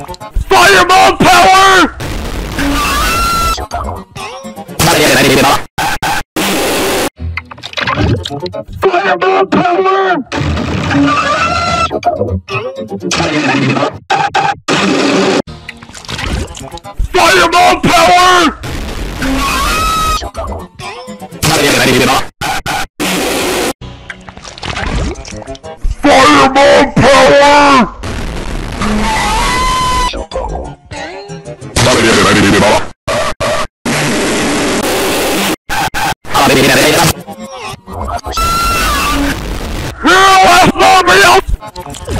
Fireball power! Fireball power! Fireball power! É meu nome é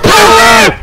power!